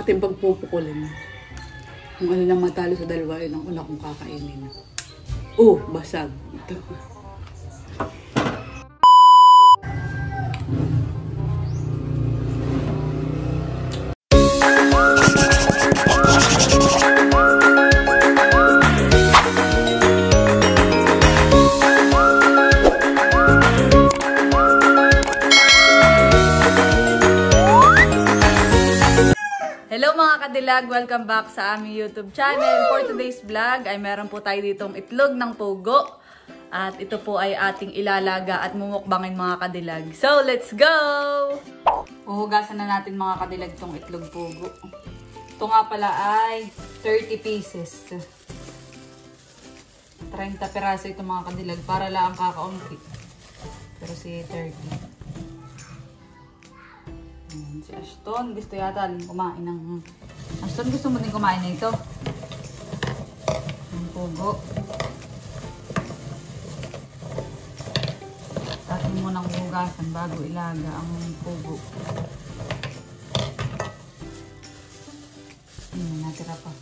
ating pagpupukulin. Kung ano lang matalo sa dalawa, yun ang una kong kakainin. Oh, basag. Ito. Mga kadilag! Welcome back sa aming YouTube channel. For today's vlog ay meron po tayo ditong itlog ng pugo. At ito po ay ating ilalaga at mumukbangin mga kadilag. So, let's go! Uhugasan na natin mga kadilag itong itlog pugo. Ito nga pala ay 30 pieces. 30 peraso ito mga kadilag para lang kakaunti. Pero si 30. Ayan, si Ashton, gusto yata kumain ng... Ashton, gusto mo din kumain na ito? Ang pugo. Atin mo ng hugasan bago ilaga ang pugo. Hmm, natira pa.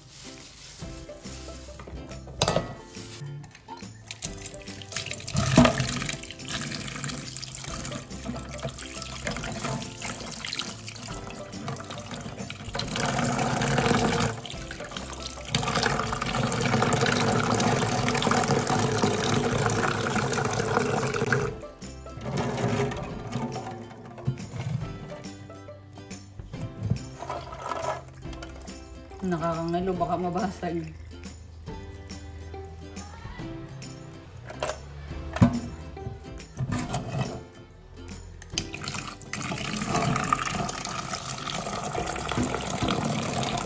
Nakakangalo, baka mabasag.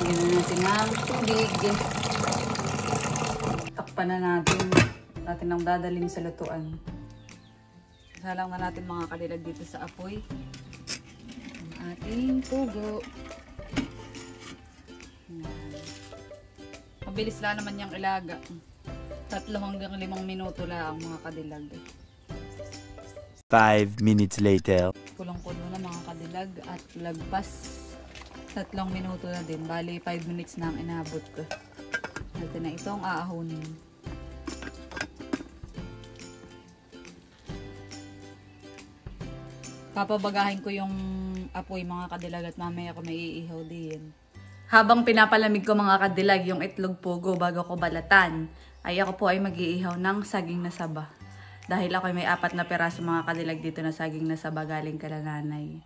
Na natin ang tubig. Takpan na natin. Natin ang dadalhin sa lutuan. Salang na natin mga kadilag dito sa apoy. Ang ating pugo. Mabilis lang naman yung ilaga. Tatlo hanggang limang minuto lang mga kadilag. Five minutes later. Kulong-kulo na mga kadilag at lagpas tatlong minuto na din. Bali, 5 minutes na ang inabot ko. Natin na itong aahonin. Papabagahin ko yung apoy mga kadilag at mamaya ako may iihaw din. Habang pinapalamig ko mga kadilag yung itlog pugo bago ko balatan, ay ako po ay mag-iihaw ng saging na saba. Dahil ako ay may apat na peraso mga kadilag dito na saging na saba galing kala nanay.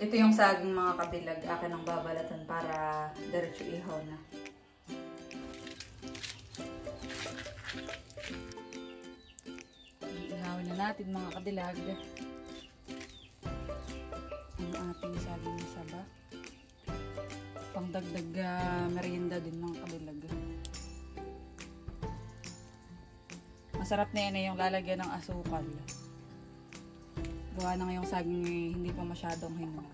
Ito yung saging mga kadilag, akin ang babalatan para diretso ihaw na. Iihawin na natin mga kadilag. Ang ating saging na saba pangdagdag uh, merienda din ng kabilag. Masarap na yan eh, yung lalagyan ng asukal. Gawa na ngayong saging eh, hindi pa masyadong hinog.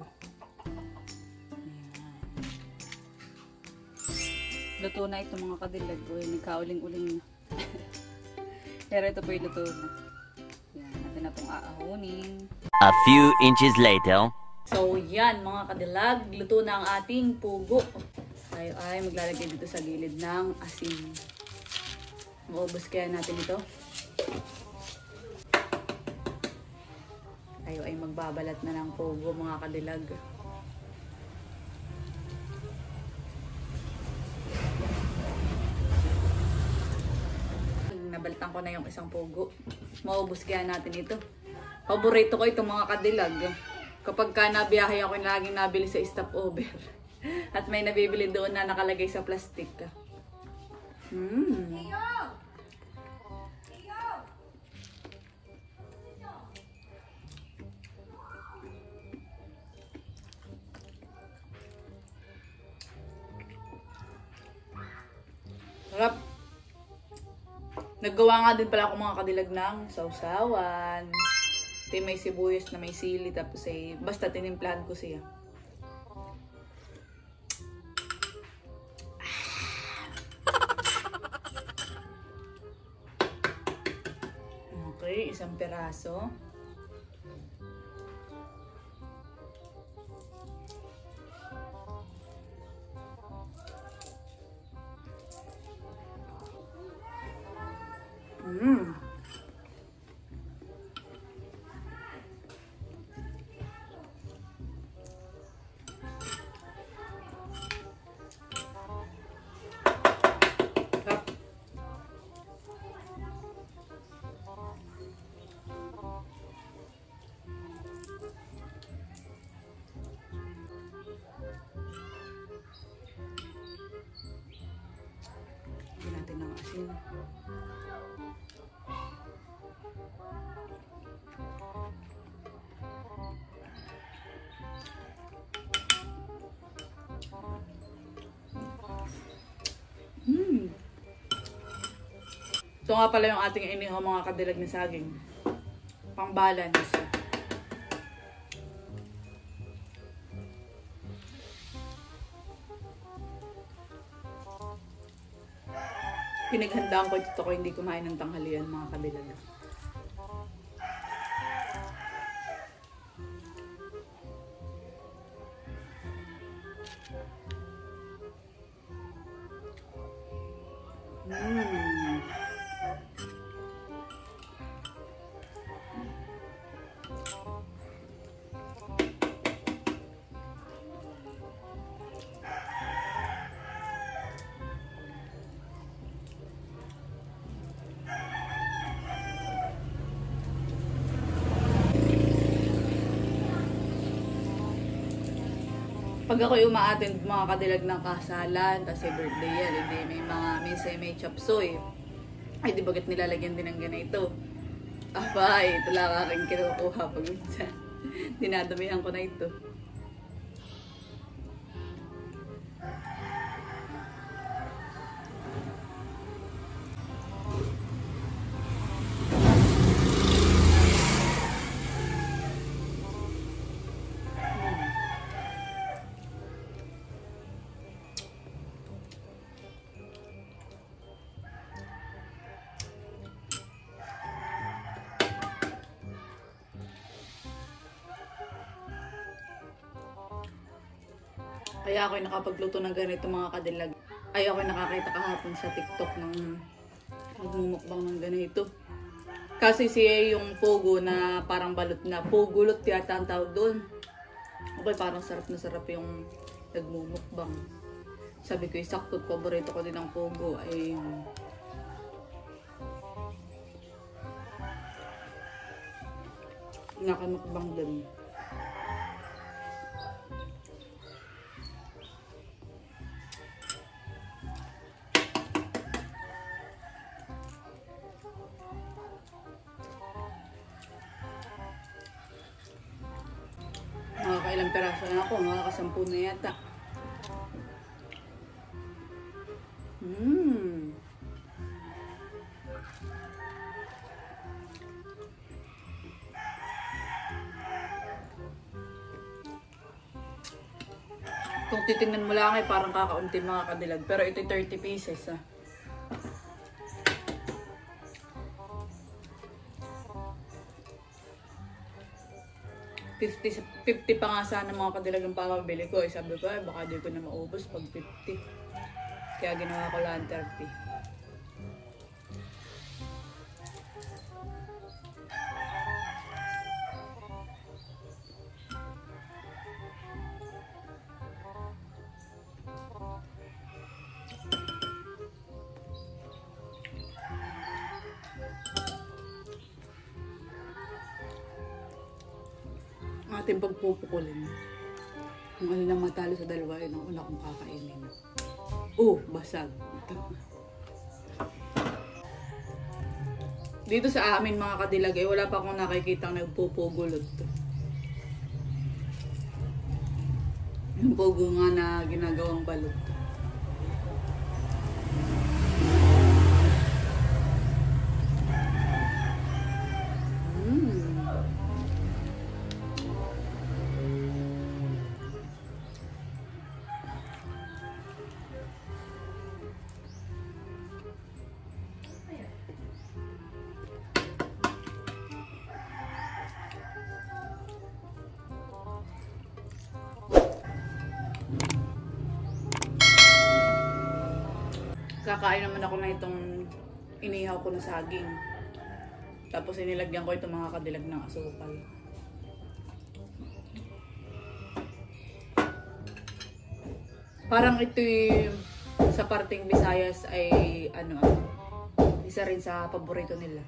Luto na ito mga kadilag ko. Nagkauling-uling na. Pero ito po yung luto na. Yan, natin na itong aahonin. A few inches later. So, yan mga kadilag. Luto na ang ating pugo. Tayo ay maglalagay dito sa gilid ng asin. Maubos kaya natin ito. Tayo ay magbabalat na ng pugo mga kadilag. Nabaltan ko na yung isang pugo. Maubos kaya natin ito. Paborito ko itong mga kadilag kapag ka nabiyahe ako laging nabili sa stopover. At may nabibili doon na nakalagay sa plastic. Mm. Sarap. Naggawa nga din pala ako mga kadilag ng sausawan. Ito may sibuyas na may sili tapos ay basta tinimplahan ko siya. Okay, isang peraso. Natin ng asin. Hmm. Ito nga pala yung ating inihaw mga kadilag na saging. Pang balance. Pinaghandaan ko ito ko hindi kumain ng tanghalian mga kadilag. Mm. Pag ako'y uma-attend mga kadilag ng kasalan, kasi birthday yan, hindi may mga, minsan may chapsoy. Ay, di bagit nilalagyan din ng ganito. Abay, ito lang aking kinukuha pag minsan. Dinadamihan ko na ito. Kaya ako'y nakapagluto ng ganito mga kadilag. Ay ako'y nakakita kahapon sa TikTok ng nagmumukbang ng ganito. Kasi siya yung pogo na parang balot na. Pogulot yata ang tawag doon. Okay, parang sarap na sarap yung nagmumukbang. Sabi ko, sakto, paborito ko din ang pogo ay nakamukbang din. Titingnan mo lang ay parang kakaunti mga kadilag. Pero ito 30 pieces ah. Fifty, 50 pa nga sana mga kadilag ang papabili ko. Eh, sabi ko, ay baka di ko na maubos pag 50. Kaya ginawa ko lang 30. Ang ating pagpupukulin. Kung ano lang matalo sa dalawa, yun ang una kong kakainin. Oh, basag. Ito. Dito sa amin mga kadilagay, wala pa akong nakikita nagpupugulot. Yung pugo nga na ginagawang balot. Kakain naman ako na itong inihaw ko na saging. Tapos inilagyan ko itong mga kadilag ng asukal. Parang ito sa parting Visayas ay ano, isa rin sa paborito nila.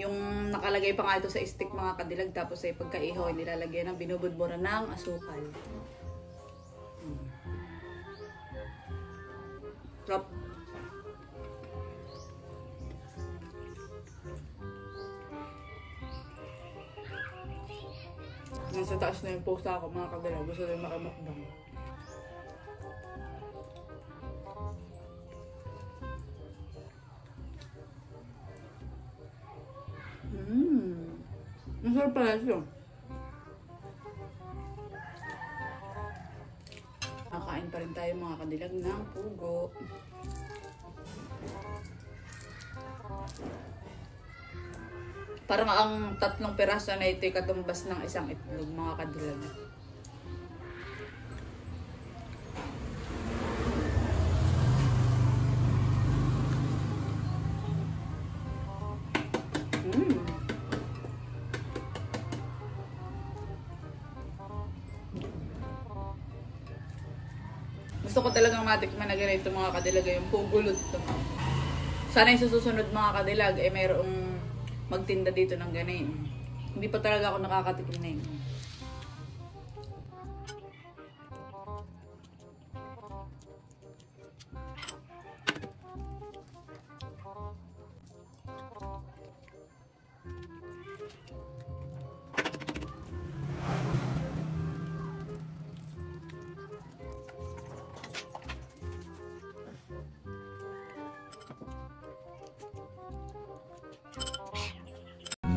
Yung nakalagay pa nga ito sa stick mga kadilag tapos ay pagkaihaw nilalagyan ng binubudbura ng asukal. Sarap. Nasa taas na yung post ako mga kagalaw. Gusto rin makamakbang. Mmm. Ang surprise yun. Kadilag ng. Parang ang tatlong piraso na ito ay katumbas ng isang itlog mga kadilag. Gusto ko talagang matikman na ganito mga kadilag yung pugulot to. Sana yung susunod mga kadilag ay mayroong magtinda dito ng ganito. Hindi pa talaga ako nakakatikim na yun.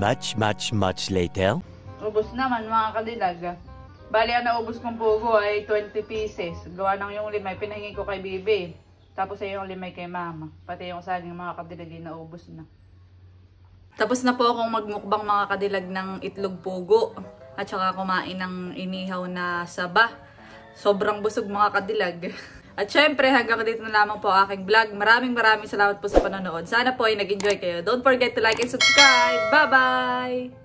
Much, much, much later. Ubus naman mga kadilag. Bali, ang naubos kong pugo ay 20 pieces. Gawa ng yung limay, pinahingi ko kay Bibi. Tapos ay yung limay kay Mama. Pati yung saging mga kadilag ay naubos na. Tapos na po akong magmukbang mga kadilag ng itlog pugo. At saka kumain ng inihaw na saba. Sobrang busog mga kadilag. At syempre, hanggang dito na lamang po aking vlog. Maraming maraming salamat po sa panonood. Sana po ay nag-enjoy kayo. Don't forget to like and subscribe. Bye-bye!